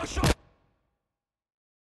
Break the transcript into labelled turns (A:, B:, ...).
A: Пошел!